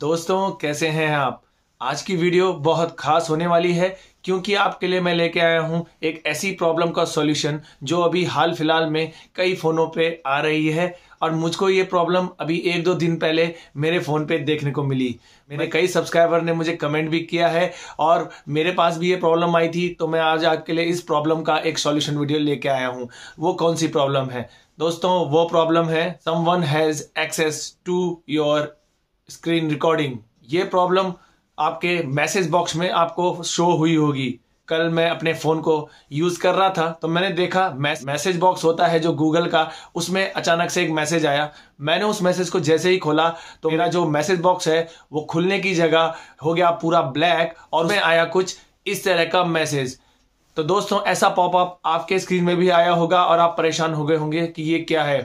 दोस्तों कैसे हैं आप? आज की वीडियो बहुत खास होने वाली है क्योंकि आपके लिए मैं लेके आया हूँ एक ऐसी प्रॉब्लम का सॉल्यूशन जो अभी हाल फ़िलहाल में कई फ़ोनों पे आ रही है और मुझको ये प्रॉब्लम अभी एक दो दिन पहले मेरे फ़ोन पे देखने को मिली। मेरे कई सब्सक्राइबर ने मुझे कमेंट भी किया है और मेरे पास भी ये प्रॉब्लम आई थी तो मैं आज आपके लिए इस प्रॉब्लम का एक सॉल्यूशन वीडियो लेके आया हूँ। वो कौन सी प्रॉब्लम है? दोस्तों वो प्रॉब्लम है someone has access to your screen recording ये प्रॉब्लम आपके मैसेज बॉक्स में आपको शो हुई होगी। कल मैं अपने फ़ोन को यूज़ कर रहा था तो मैंने देखा मैसेज बॉक्स होता है जो गूगल का, उसमें अचानक से एक मैसेज आया। मैंने उस मैसेज को जैसे ही खोला तो मेरा जो मैसेज बॉक्स है, वो खुलने की जगह हो गया पूरा ब्लैक और मैं आया कुछ इस तरह का मैसेज तो दोस्तों, ऐसा पॉपअप आपके स्क्रीन में भी आया होगा और आप परेशान हो गए होंगे कि ये क्या है।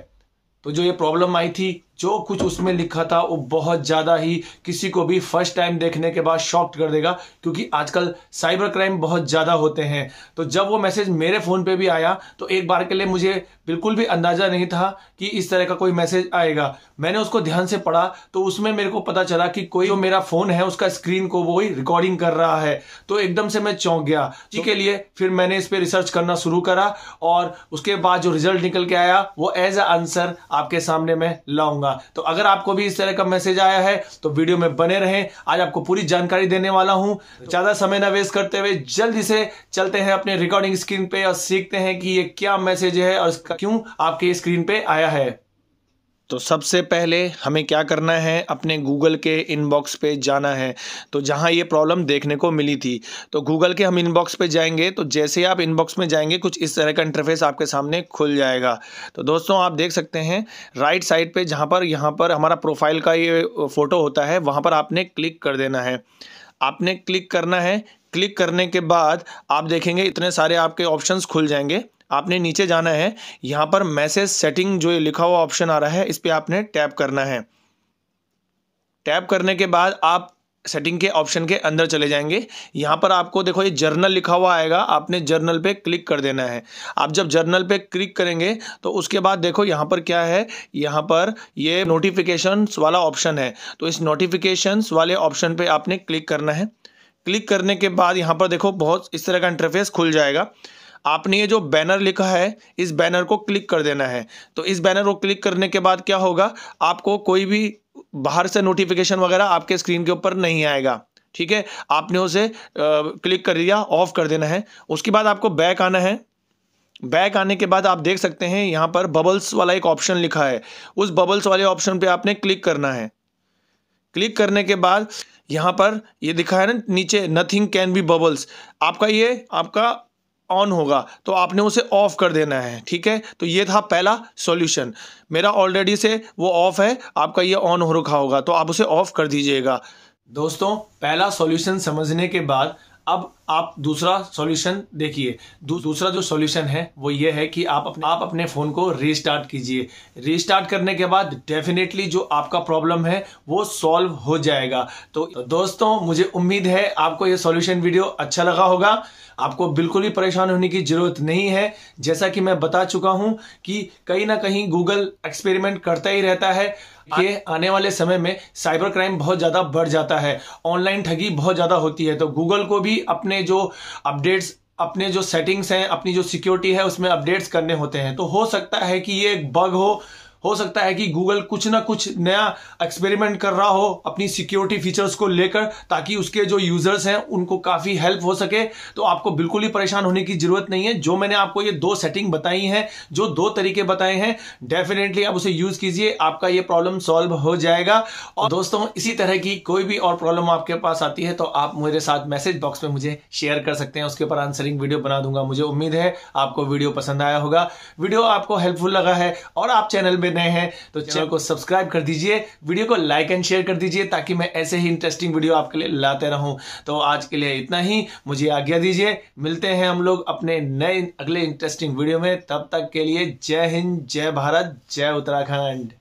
तो जो ये प्रॉब्लम आई थी जो कुछ उसमें लिखा था, वो बहुत ज़्यादा ही किसी को भी फ़र्स्ट टाइम देखने के बाद शॉक्ट कर देगा, क्योंकि आजकल साइबर क्राइम बहुत ज़्यादा होते हैं। तो जब वो मैसेज मेरे फ़ोन पे भी आया तो एक बार के लिए मुझे बिल्कुल भी अंदाज़ा नहीं था कि इस तरह का कोई मैसेज आएगा। मैंने उसको ध्यान से पढ़ा तो उसमें मेरे को पता चला कि कोई जो मेरा फ़ोन है, उसका स्क्रीन को वो रिकॉर्डिंग कर रहा है। तो एकदम से मैं चौंक गया। जी के लिए फिर मैंने इस पर रिसर्च करना शुरू करा, और उसके बाद जो रिज़ल्ट निकल के आया, वो एज अ आंसर आपके सामने मैं लाऊँगा। होगा। तो अगर आपको भी इस तरह का मैसेज आया है तो वीडियो में बने रहें। आज आपको पूरी जानकारी देने वाला हूँ। ज़्यादा समय ना वेस्ट करते हुए जल्दी से चलते हैं अपने रिकॉर्डिंग स्क्रीन पे और सीखते हैं कि ये क्या मैसेज है और क्यों आपके स्क्रीन पे आया है। तो सबसे पहले हमें क्या करना है? अपने गूगल के इनबॉक्स पे जाना है। तो जहाँ ये प्रॉब्लम देखने को मिली थी तो गूगल के हम इनबॉक्स पे जाएँगे तो जैसे ही आप इनबॉक्स में जाएँगे, कुछ इस तरह का इंटरफेस आपके सामने खुल जाएगा। तो दोस्तों, आप देख सकते हैं राइट साइड पे जहाँ पर, यहाँ पर हमारा प्रोफ़ाइल का ये फ़ोटो होता है, वहाँ पर आपने क्लिक कर देना है। आपने क्लिक करना है। क्लिक करने के बाद आप देखेंगे, इतने सारे आपके ऑप्शंस खुल जाएँगे। आपने नीचे जाना है, यहाँ पर मैसेज सेटिंग जो लिखा हुआ ऑप्शन आ रहा है, इस पर आपने टैप करना है। टैप करने के बाद आप सेटिंग के ऑप्शन के अंदर चले जाएँगे। यहाँ पर आपको देखो ये जर्नल लिखा हुआ आएगा, आपने जर्नल पे क्लिक कर देना है। आप जब जर्नल पे क्लिक करेंगे तो उसके बाद देखो यहाँ पर क्या है, यहाँ पर ये नोटिफिकेशंस वाला ऑप्शन है। तो इस नोटिफिकेशंस वाले ऑप्शन पे आपने क्लिक करना है। क्लिक करने के बाद यहाँ पर देखो बहुत इस तरह का इंटरफेस खुल जाएगा। आपने ये जो बैनर लिखा है इस बैनर को क्लिक कर देना है। तो इस बैनर को क्लिक करने के बाद क्या होगा? आपको कोई भी बाहर से नोटिफिकेशन वगैरह आपके स्क्रीन के ऊपर नहीं आएगा। ठीक है? आपने उसे आ, क्लिक कर दिया ऑफ़ कर देना है। उसके बाद आपको बैक आना है। बैक आने के बाद आप देख सकते हैं यहाँ पर बबल्स वाला एक ऑप्शन लिखा है। उस बबल्स वाले ऑप्शन पे आपने क्लिक करना है। क्लिक करने के बाद यहाँ पर ये दिखा है ना नीचे नथिंग कैन बी बबल्स आपका ये आपका ऑन होगा तो आपने उसे ऑफ़ कर देना है, ठीक है? तो ये था पहला सॉल्यूशन मेरा ऑलरेडी से वो ऑफ़ है, आपका ये ऑन हो रखा होगा तो आप उसे ऑफ़ कर दीजिएगा. दोस्तों, पहला सॉल्यूशन समझने के बाद, अब आप दूसरा सॉल्यूशन देखिए। दू, दूसरा जो सॉल्यूशन है वो ये है कि आप अपने आप अपने फ़ोन को रीस्टार्ट कीजिए। रीस्टार्ट करने के बाद डेफिनेटली जो आपका प्रॉब्लम है वो सॉल्व हो जाएगा। तो, दोस्तों मुझे उम्मीद है आपको ये सॉल्यूशन वीडियो अच्छा लगा होगा। आपको बिल्कुल भी परेशान होने की ज़रूरत नहीं है। जैसा कि मैं बता चुका हूँ कि कहीं ना कहीं गूगल एक्सपेरिमेंट करता ही रहता है कि आने वाले समय में साइबर क्राइम बहुत ज़्यादा बढ़ जाता है। ऑनलाइन ठगी बहुत ज़्यादा होती है। तो गूगल को भी जो अपडेट्स अपने जो सेटिंग्स हैं, अपनी जो सिक्योरिटी है, उसमें अपडेट्स करने होते हैं। तो हो सकता है कि ये एक बग हो हो सकता है कि गूगल कुछ ना कुछ नया एक्सपेरिमेंट कर रहा हो अपनी सिक्योरिटी फीचर्स को लेकर, ताकि उसके जो यूज़र्स हैं, उनको काफ़ी हेल्प हो सके। तो आपको बिल्कुल ही परेशान होने की ज़रूरत नहीं है। जो मैंने आपको ये दो सेटिंग बताई हैं, जो दो तरीके बताए हैं डेफिनेटली आप उसे यूज़ कीजिए, आपका ये प्रॉब्लम सॉल्व हो जाएगा। और दोस्तों, इसी तरह की कोई भी और प्रॉब्लम आपके पास आती है तो आप मेरे साथ मैसेज बॉक्स में मुझे शेयर कर सकते हैं। उसके ऊपर आंसरिंग वीडियो बना दूँगा। मुझे उम्मीद है आपको वीडियो पसंद आया होगा। वीडियो आपको हेल्पफुल लगा है, और आप चैनल में नए हैं तो चैनल को सब्सक्राइब कर दीजिए वीडियो को लाइक एंड शेयर कर दीजिए ताकि मैं ऐसे ही इंटरेस्टिंग वीडियो आपके लिए लाते रहूँ। तो आज के लिए इतना ही। मुझे आज्ञा दीजिए। मिलते हैं हम लोग अपने नए अगले इंटरेस्टिंग वीडियो में। तब तक के लिए जय हिंद जय भारत जय उत्तराखंड।